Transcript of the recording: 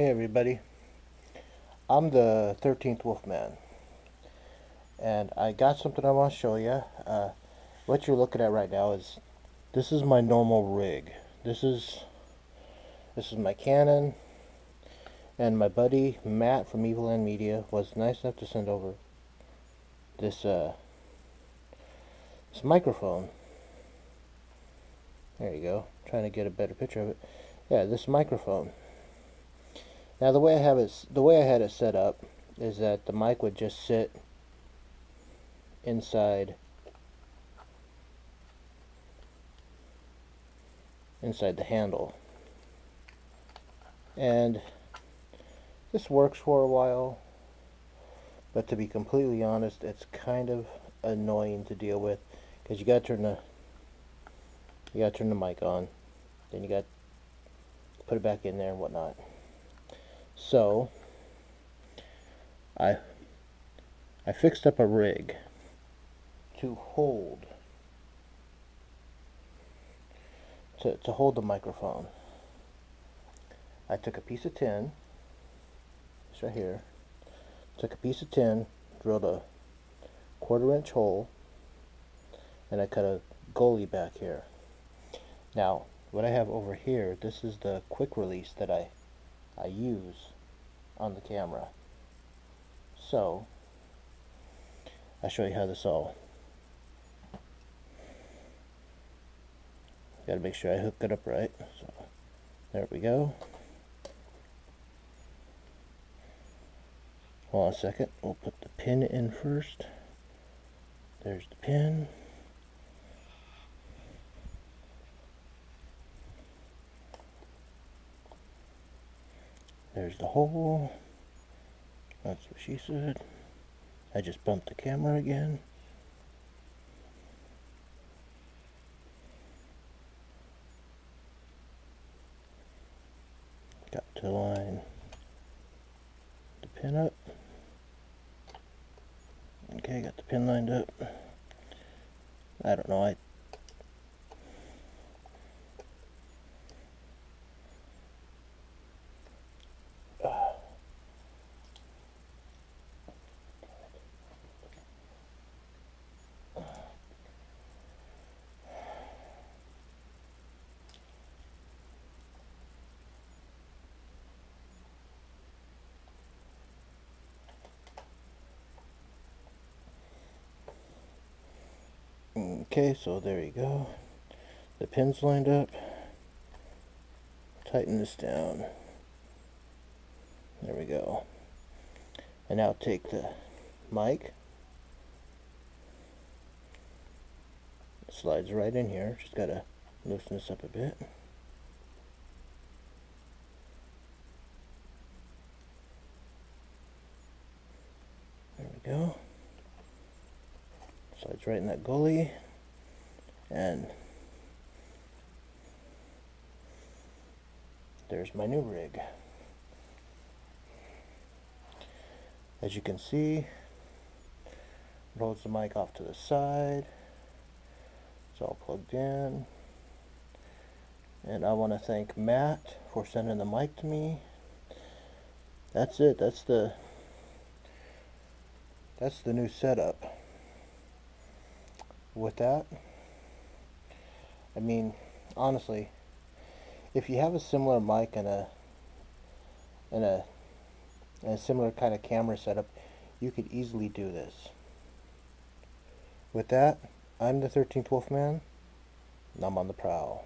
Hey everybody, I'm the 13th Wolfman and I got something I want to show you. Uh, what you're looking at right now is this is my normal rig. This is this is my Canon and my buddy Matt from EvilAnn Media was nice enough to send over this uh, this microphone. There you go. trying to get a better picture of it. Yeah, this microphone. Now the way I have it, the way I had it set up is that the mic would just sit inside inside the handle. And this works for a while, but to be completely honest, it's kind of annoying to deal with because you got to turn the you got to turn the mic on, then you got to put it back in there and whatnot. So I I fixed up a rig to hold to, to hold the microphone. I took a piece of tin, it's right here, took a piece of tin, drilled a quarter inch hole, and I cut a goalie back here. Now, what I have over here, this is the quick release that I I use on the camera. So, I'll show you how this all gotta make sure I hook it up right. So there we go. Hold on a second. We'll put the pin in first. There's the pin There's the hole. That's what she said. I just bumped the camera again. Got to line the pin up. Okay, got the pin lined up. I don't know, I Okay, so there you go. The pins lined up. Tighten this down. There we go. And now take the mic. It slides right in here. Just gotta loosen this up a bit. There we go slides right in that goalie and there's my new rig. As you can see it holds the mic off to the side. It's all plugged in. And I want to thank Matt for sending the mic to me. That's it. That's the that's the new setup. With that. I mean, honestly, if you have a similar mic and a and a and a similar kind of camera setup, you could easily do this. With that, I'm the 13th Wolfman, and I'm on the prowl.